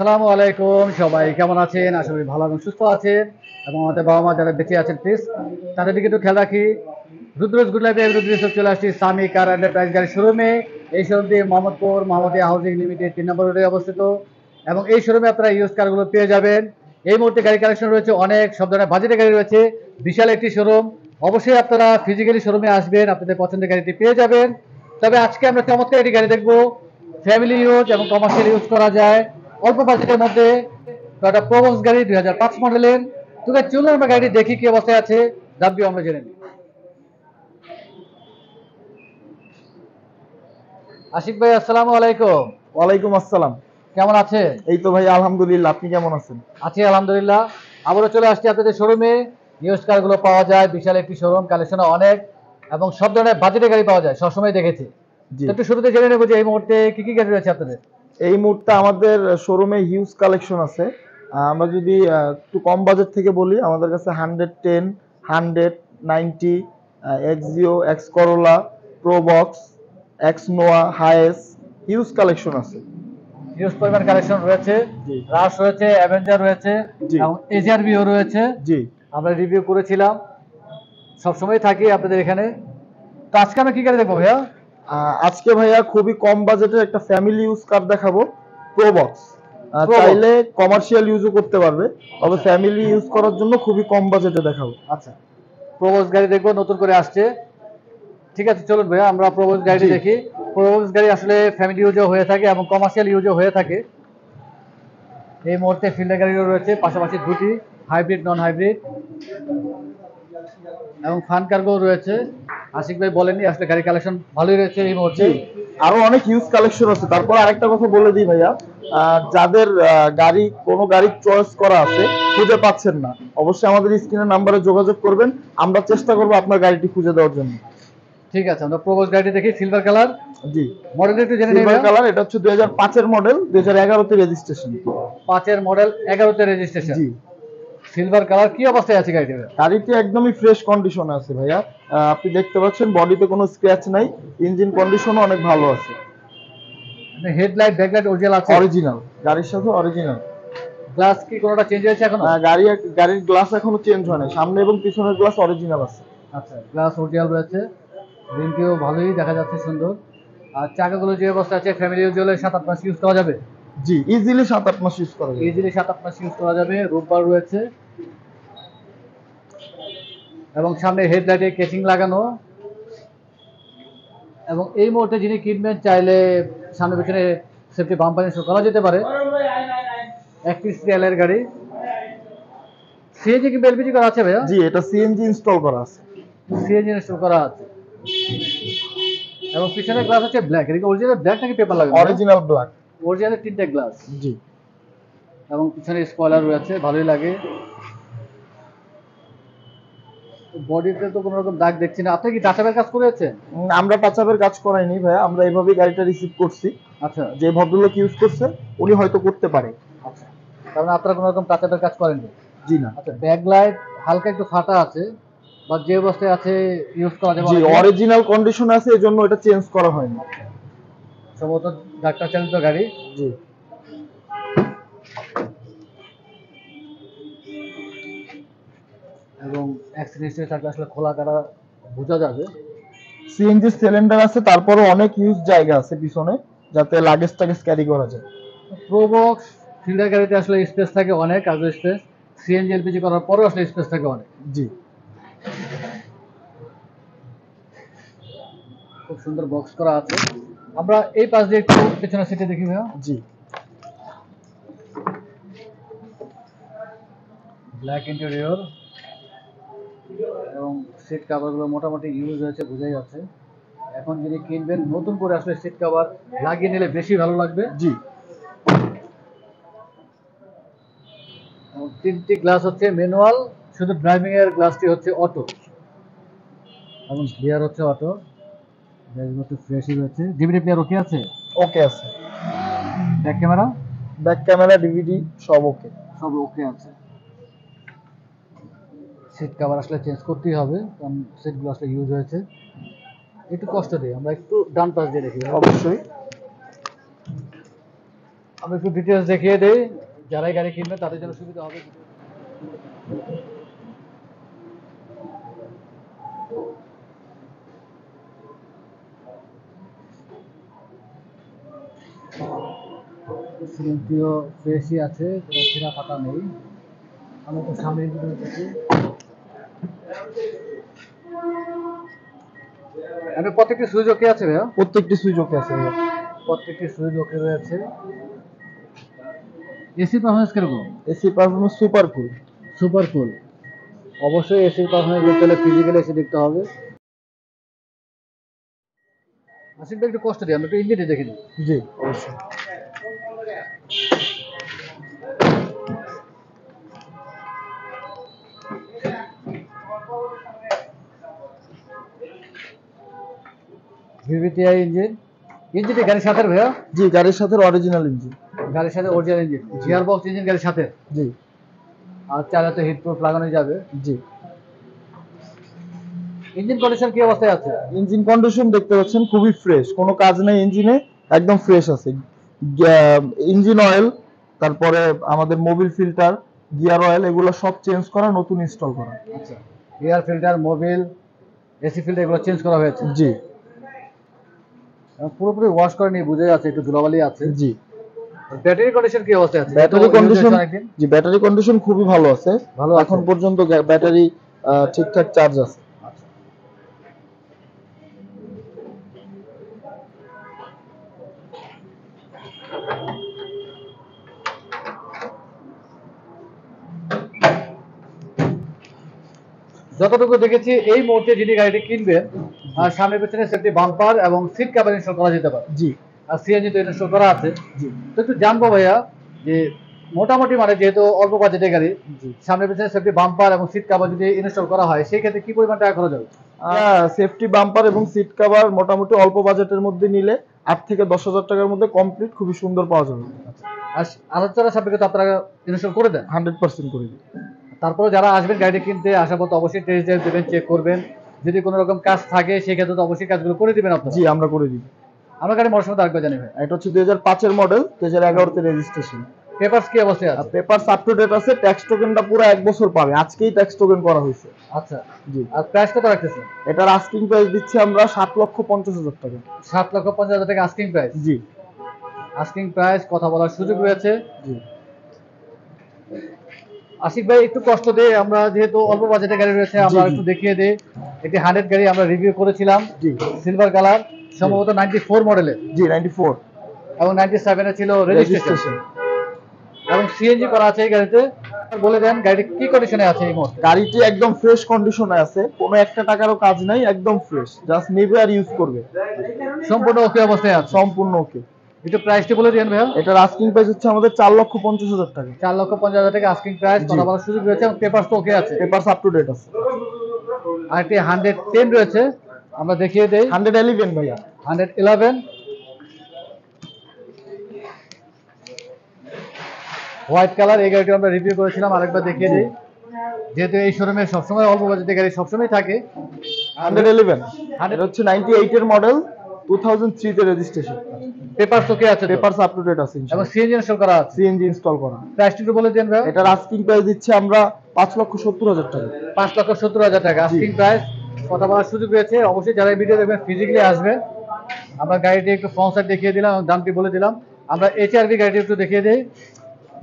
আসসালামু আলাইকুম, সবাই কেমন আছেন? আশা করি ভালো এবং সুস্থ আছেন। এবং আমাদের বাবা মা যারা বেঁচে আছেন প্লিজ তাদের দিকে একটু খেয়াল রাখি। রুদ্রজ রুদ্রজ চলে আসছি সামি কার এন্টারপ্রাইজ গাড়ি শোরুমে এই শোরুমটি মোহাম্মদপুর মোহাম্মদিয়া হাউজিং লিমিটেড তিন নম্বর রোডে অবস্থিত। এবং এই শোরুমে আপনারা ইউজ কারগুলো পেয়ে যাবেন। এই মুহূর্তে গাড়ি কালেকশন রয়েছে অনেক, সব ধরনের বাজেটের গাড়ি রয়েছে। বিশাল একটি শোরুম অবশ্যই আপনারা ফিজিক্যালি শোরুমে আসবেন, আপনাদের পছন্দের গাড়িটি পেয়ে যাবেন। তবে আজকে আমরা চমৎকার একটি গাড়ি দেখব। ফ্যামিলি ইউজ এবং কমার্শিয়াল ইউজ করা যায়। অল্প বাজেটের মধ্যে টয়টা প্রোবক্স গাড়ি দুই হাজার পাঁচ মডেলের তবে চলুন আমরা গাড়িটি দেখি কি অবস্থায় আছে দাবিও আমরা জেনে নিই। আশিক ভাই আসসালামু আলাইকুম। ওয়ালাইকুম আসসালাম। কেমন আছে এই তো ভাই আলহামদুলিল্লাহ আপনি কেমন আছেন? আছি আলহামদুলিল্লাহ। আবারও চলে আসছি আপনাদের শোরুমে নিউজ কারগুলো পাওয়া যায় বিশাল একটি শোরুম কালেকশন অনেক এবং সব ধরনের বাজেটের গাড়ি পাওয়া যায় সবসময় দেখেছি। একটু শুরুতে জেনে নেব যে এই মুহূর্তে কি কি গাড়ি রয়েছে আপনাদের? এই মুহূর্তে আমাদের শোরুমে হিউজ কালেকশন আছে। আমরা যদি একটু কম বাজেট থেকে বলি আমাদের কাছে hundred ten hundred ninety Axio X Corolla Probox X Noah Hiace huge collection আছে। হিউজ পরিমাণ কালেকশন রয়েছে। রাশ রয়েছে অ্যাভেঞ্জার রয়েছে। এবং এজিআরবিও রয়েছে। জি। আমরা রিভিউ করেছিলাম। সবসময় থাকি আপনাদের এখানে। তো আজকে আমরা কি গাড়ি দেখব ভাইয়া? আজকে ভাইয়া খুবই কম বাজেটের একটা ফ্যামিলি ইউজ কার দেখাবো প্রোবক্স। চাইলে কমার্শিয়াল ইউজও করতে পারবে তবে ফ্যামিলি ইউজ করার জন্য খুবই কম বাজেটে দেখাবো। আচ্ছা। প্রবোজ গাড়ি দেখব নতুন করে আসছে। ঠিক আছে চলুন ভাইয়া আমরা প্রবোজ গাড়ি দেখি। প্রবোজ গাড়ি আসলে ফ্যামিলি ইউজও হয়ে থাকে এবং কমার্শিয়াল ইউজও হয়ে থাকে। এই মুহূর্তে ফিল্ডার গাড়িও রয়েছে পাশাপাশি দুটি হাইব্রিড নন হাইব্রিড এবং ফান কার্গো রয়েছে। আশিক ভাই বলেননি আসলে গাড়ি কালেকশন ভালোই রয়েছে এই মুহূর্তে। আরও অনেক হিউজ কালেকশন আছে। তারপর আরেকটা কথা বলে দিই ভাইয়া যাদের গাড়ি কোনো গাড়ির চয়েস করা আছে খুঁজে পাচ্ছেন না অবশ্যই আমাদের স্ক্রিনের নাম্বারে যোগাযোগ করবেন। আমরা চেষ্টা করব আপনার গাড়িটি খুঁজে দেওয়ার জন্য। ঠিক আছে আমরা প্রবোজ গাড়িটি দেখি সিলভার কালার জি। মডেলটা একটু জেনে নিই সিলভার কালার এটা হচ্ছে দুই হাজার পাঁচের মডেল দুই হাজার এগারোতে রেজিস্ট্রেশন পাঁচের মডেল এগারোতে রেজিস্ট্রেশন জি। সিলভার কালার কি অবস্থায় আছে গাড়িটি গাড়িটি একদমই ফ্রেশ কন্ডিশনে আছে ভাইয়া। আপনি দেখতে পাচ্ছেন বডিতে কোনো স্ক্র্যাচ নাই ইঞ্জিন কন্ডিশনও অনেক ভালো আছে। মানে হেডলাইট ব্যাকলাইট অরিজিনাল আছে? অরিজিনাল গাড়ির সাথে অরিজিনাল গ্লাস কি কোনোটা চেঞ্জ হয়েছে এখনও? গাড়ি গাড়ির গ্লাস এখনও চেঞ্জ হয় সামনে এবং পিছনের গ্লাস অরিজিনাল আছে। আচ্ছা গ্লাস অরিজিনাল রয়েছে। রিমটিও ভালোই দেখা যাচ্ছে সুন্দর। আর চাকাগুলো যে অবস্থা আছে ফ্যামিলি ইউজ হলে সাত আট মাস ইউজ করা যাবে। জি ইজিলি সাত আট মাস ইউজ করা যায় ইজিলি সাত আট মাস ইউজ করা যাবে রোববার রয়েছে। এবং সামনে হেডলাইটে কেচিং লাগানো। এবং এই মুহূর্তে যিনি কিনবেন চাইলে সামনে পিছনে সেফটি বাম্পার ইনস্টল করা যেতে পারে। একত্রিশ সিএলের গাড়ি। সিএনজি এলপিজি করা আছে ভাইয়া? জি এটা সিএনজি ইনস্টল করা আছে। সিএনজি ইনস্টল করা আছে। এবং পিছনে গ্লাস আছে ব্ল্যাক এদিকে অরিজিনাল ব্ল্যাক নাকি পেপার লাগবে অরিজিনাল ব্ল্যাক অরিজিনাল তিনটে গ্লাস জি। এবং পিছনে স্পয়লার রয়েছে ভালোই লাগে। বডিতে তো কোনো রকম দাগ দেখছি না। আপনি কি টাচাপের কাজ করেছেন? আমরা টাচাপের কাজ করাইনি ভাই আমরা এভাবেই গাড়িটা রিসিভ করছি। আচ্ছা। যে ভদ্রলোক ইউজ করছে উনি হয়তো করতে পারে। আচ্ছা। তার মানে আপনারা কোনো রকম টাচাপের কাজ করেননি? জি না। আচ্ছা ব্যাক লাইট হালকা একটু ফাটা আছে বা যে অবস্থায় আছে ইউজ করা যাবে জি অরিজিনাল কন্ডিশন আছে এজন্য এটা চেঞ্জ করা হয়নি। সম্ভবত ডাক্তার চালিত গাড়ি। জি। এবং অ্যাক্সিডেন্ট থাকলে আসলে খোলা কাটা বোঝা যাবে। সিএনজি সিলিন্ডার আছে তারপরে অনেক ইউজ জায়গা আছে পিছনে যাতে লাগেজ টাগেজ ক্যারি করা যায়। প্রোবক্স ফিল্ডার গাড়িতে আসলে স্পেস থাকে অনেক কার্গো স্পেস সিএনজি এলপিজি করার পরেও আসলে স্পেস থাকে অনেক। জি। খুব সুন্দর বক্স করা আছে। আমরা এই পাশ দিয়ে একটু পেছনের সিটে দেখি ভাইয়া। জি। ব্ল্যাক ইন্টেরিয়র এবং সিট কাভারগুলো মোটামুটি ইউজ হয়েছে বোঝাই যাচ্ছে। এখন যিনি কিনবেন নতুন করে আসলে সিট কাভার লাগিয়ে নিলে বেশি ভালো লাগবে। জি। তিনটি গ্লাস হচ্ছে ম্যানুয়াল শুধু ড্রাইভিং এর গ্লাসটি হচ্ছে অটো এবং গিয়ার হচ্ছে অটো একটু ফ্রেশই রয়েছে ডিভিডি প্লেয়ার ওকে আছে? ওকে আছে। Back camera back camera DVD সব ওকে সব ওকে আছে। সিট কভার আসলে চেঞ্জ করতেই হবে কারণ সিটগুলো আসলে ইউজ হয়েছে। একটু কষ্ট দিই আমরা একটু ডান পাশ দিয়ে দেখি। অবশ্যই। আমি একটু ডিটেলস দেখিয়ে দেই যারাই গাড়ি কিনবে তাদের জন্য সুবিধা হবে। ফ্রেশই আছে কোনো ছেঁড়া ফাটা নেই। আমি সামনে দিকে দেখি আমি প্রত্যেকটি সুইচ ওকে আছে ভাইয়া? প্রত্যেকটি সুইচ ওকে আছে প্রত্যেকটি সুইচ ওকে রয়েছে? এসি পারফরমেন্স কীরকম? AC performance super cool super cool অবশ্যই এসির পারফরমেন্স দেখতে হলে ফিজিক্যালি এসে দেখতে হবে। আসিফ একটু কষ্ট দিই আমরা একটু ইঞ্জিনে দেখে দিই জি অবশ্যই। VVTi engine. ইঞ্জিনটি গাড়ির সাথে ভাইয়া? জি গাড়ির সাথে অরিজিনাল ইঞ্জিন গাড়ির সাথে original engine gear box engine গাড়ির সাথে? জি। আর চালাতে হিট প্রুফ লাগানো যাবে। জি। ইঞ্জিন কন্ডিশন কি অবস্থায় আছে? ইঞ্জিন কন্ডিশন দেখতে পাচ্ছেন খুবই ফ্রেশ কোনো কাজ নেই ইঞ্জিনে একদম ফ্রেশ আছে। ইঞ্জিন অয়েল তারপরে আমাদের মোবিল ফিল্টার গিয়ার অয়েল এগুলো সব চেঞ্জ করা নতুন ইনস্টল করা। আচ্ছা। Air filter Mobil AC filter এগুলো চেঞ্জ করা হয়েছে। জি। পুরোপুরি ওয়াশ করে নিয়ে বুঝে যাচ্ছে একটু ধুলাবালি আছে। জি। ব্যাটারি কন্ডিশন কি অবস্থায় আছে? ব্যাটারি কন্ডিশন জি ব্যাটারি কন্ডিশন খুবই ভালো আছে। ভালো এখন পর্যন্ত ব্যাটারি ঠিকঠাক চার্জ আছে। আচ্ছা। যতটুকু দেখেছি এই মুহূর্তে যিনি গাড়িটি কিনবেন সামনে পেছনে সেফটি বাম্পার এবং সিট কাভার ইনস্টল করা যেতে পারে। জি। আর সিএনজি তো ইনস্টল করা আছে। জি। তো একটু জানব ভাইয়া যে মোটামুটি মানে যেহেতু অল্প বাজেটের গাড়ি সামনে পেছনে সেফটি বাম্পার এবং সিট কাভার যদি ইনস্টল করা হয় সেই ক্ষেত্রে কি পরিমাণ টাকা খরচ হবে? সেফটি বাম্পার এবং সিট কাভার মোটামুটি অল্প বাজেটের মধ্যে নিলে আট থেকে দশ হাজার টাকার মধ্যে কমপ্লিট খুবই সুন্দর পাওয়া যাবে। আর আলোচনা সাপেক্ষে তো আপনারা ইনস্টল করে দেন। হান্ড্রেড পার্সেন্ট করে দিই। তারপরে যারা আসবেন গাড়িটি কিনতে আসার তো অবশ্যই টেস্ট ড্রাইভ দেবেন চেক করবেন। যদি কোনো রকম কাজ থাকে সেক্ষেত্রে তো অবশ্যই কাজগুলো করে দিবেন আপনারা। জি আমরা করে দিই আমার গাড়ি মরশুমে তো আরেকবার জানি ভাই। এটা হচ্ছে দুই হাজার পাঁচের মডেল দুই হাজার এগারোতে রেজিস্ট্রেশন পেপারস কি অবস্থায় আছে? পেপার আপ টু ডেট আছে ট্যাক্স টোকেনটা পুরো এক বছর পাবে। আজকেই ট্যাক্স টোকেন করা হয়েছে। আচ্ছা। জি। আর প্রাইস কত রাখতেছেন? এটার আস্কিং প্রাইস দিচ্ছি আমরা সাত লক্ষ পঞ্চাশ হাজার টাকা। সাত লক্ষ পঞ্চাশ হাজার টাকা আস্কিং প্রাইস জি। আস্কিং প্রাইস কথা বলার সুযোগ রয়েছে। জি। আশিক ভাই একটু কষ্ট দিয়ে আমরা যেহেতু অল্প বাজেটের গাড়ি রয়েছে আমরা। একটু দেখিয়ে দিই একটি হান্ড্রেড গাড়ি আমরা রিভিউ করেছিলাম। জি। সিলভার কালার সম্ভবত নাইনটি ফোর মডেলের জি নাইনটি ফোর এবং নাইনটি সেভেনে ছিল রেজিস্ট্রেশন এবং সিএনজি করা আছে এই গাড়িতে। বলে দেন গাড়িটি কি কন্ডিশনে আছে এই মুহূর্তে? গাড়িটি একদম ফ্রেশ কন্ডিশনে আছে। কোনো একটা টাকারও কাজ নাই একদম ফ্রেশ জাস্ট নেবে আর ইউজ করবে। সম্পূর্ণ ওকে অবস্থায় আছে। সম্পূর্ণ ওকে একটু প্রাইসটি বলে দিন ভাইয়া। এটার আস্কিং প্রাইস হচ্ছে আমাদের চার লক্ষ পঞ্চাশ হাজার টাকা। চার লক্ষ পঞ্চাশ হাজার টাকা আস্কিং প্রাইস। কথা বলার সুযোগ রয়েছে এবং পেপার তো ওকে আছে। পেপার আপ টু ডেট আছে। আর একটি হান্ড্রেড টেন রয়েছে। আমরা দেখিয়ে দেই। হান্ড্রেড এলিভেন ভাইয়া। হান্ড্রেড ইলেভেন হোয়াইট কালার এই গাড়িটি আমরা রিভিউ করেছিলাম আরেকবার দেখিয়ে দিই। যেহেতু এই শোরুমে সবসময় অল্প বাজেটের গাড়ি সবসময় থাকে। হান্ড্রেড এলিভেন এটা হচ্ছে নাইনটি এইটের মডেল টু থাউজেন্ড থ্রিতে রেজিস্ট্রেশন পেপার তোকে আছে পেপার আপ টু ডেট আছে এবং সিএনজি ইনস্টল করা আছে। সিএনজি ইনস্টল করা। প্রাইসটি একটু বলে দিন ভাই এটার আস্কিং প্রাইস দিচ্ছে আমরা পাঁচ লক্ষ সত্তর হাজার টাকা। পাঁচ লক্ষ সত্তর হাজার টাকা। আস্কিং প্রাইস কথা বলার সুযোগ রয়েছে। অবশ্যই যারা ভিডিও দেখবেন ফিজিক্যালি আসবেন। আমরা গাড়িটি একটু ফ্রন্ট সাইড দেখিয়ে দিলাম দামটি বলে দিলাম। আমরা এইচআরবি গাড়িটি একটু দেখিয়ে দিই।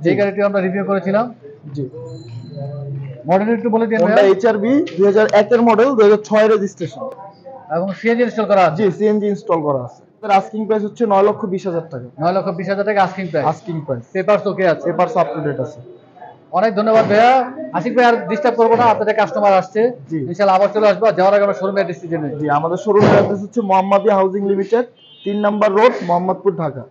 যে গাড়িটি আমরা রিভিউ করেছিলাম। জি। মডেল একটু বলে দিন। এইচআরবি দুই হাজার একের মডেল দুই হাজার ছয় রেজিস্ট্রেশন এবং সিএনজি ইনস্টল করা আছে। জি সিএনজি ইনস্টল করা আছে। আস্কিং প্রাইস হচ্ছে নয় লক্ষ বিশ হাজার টাকা। নয় লক্ষ বিশ হাজার টাকা asking price asking price paper okay আছে। পেপার আপ টু ডেট আছে। অনেক ধন্যবাদ ভাইয়া। আশিক ভাই আর ডিস্টার্ব করব না আপনাদের কাস্টমার আসছে। ইনশাল্লাহ আবার চলে আসব যাওয়ার আগে আমরা শোরুমে অ্যাড্রেসটি জেনে জি আমাদের শোরুমের অ্যাড্রেস হচ্ছে মোহাম্মদিয়া হাউজিং লিমিটেড তিন নম্বর রোড মোহাম্মদপুর ঢাকা।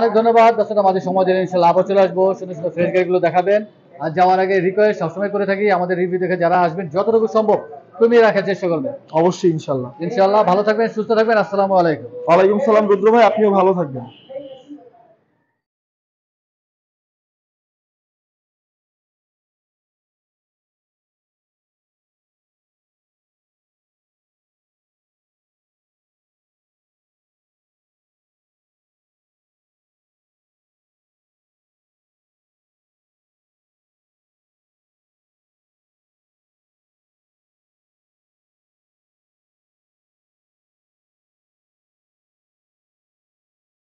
অনেক ধন্যবাদ। দর্শক আমাদের সময় দিলেন ইনশাল্লাহ আবার চলে আসব। সুন্দর সুন্দর ফ্রেশ গাড়িগুলো দেখাবেন। আর যাওয়ার আগে রিকোয়েস্ট সবসময় করে থাকি আমাদের রিভিউ দেখে যারা আসবেন যতটুকু সম্ভব কমিয়ে রাখার চেষ্টা করবেন। অবশ্যই ইনশাল্লাহ। ইনশাল্লাহ ভালো থাকবেন সুস্থ থাকবেন আসসালামু আলাইকুম। ওয়ালাইকুম সালাম রুদ্র ভাই আপনিও ভালো থাকবেন।